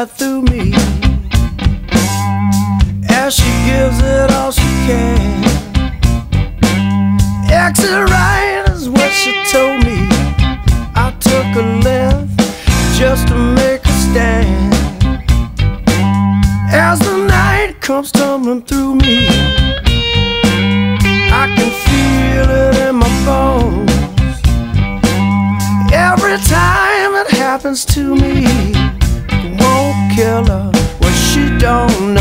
right through me. As she gives it all she can. Exit right is what she told me. I took a left just to make a stand. As the night comes tumbling through me, I can feel it in my bones. Every time it happens to me, don't know.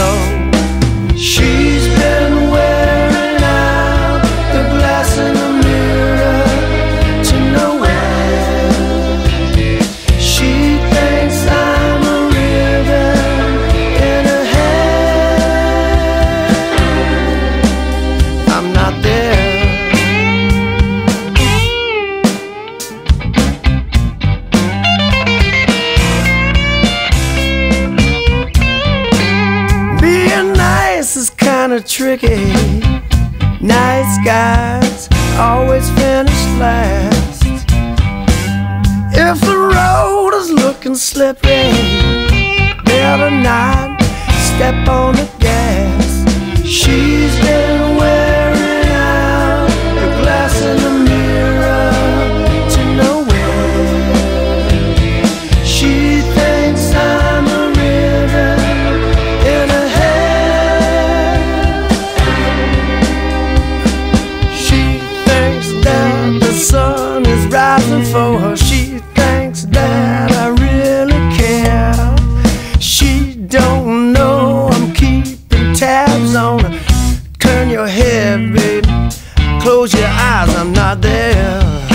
Kinda tricky. Nice guys always finish last. If the road is looking slippery, better not step on the gas. For her. She thinks that I really care. She don't know I'm keeping tabs on her. Turn your head, baby. Close your eyes, I'm not there.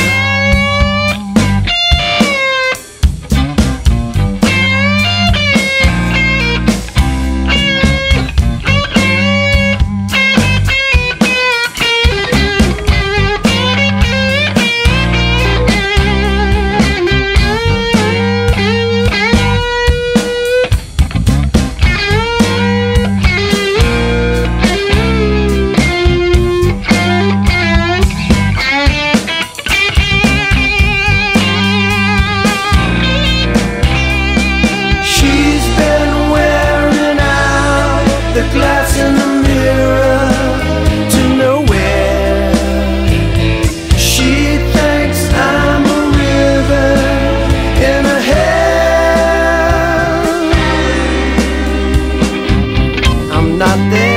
the glass in the mirror to nowhere. She thinks I'm a river in her hair. I'm not there.